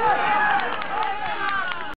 Good.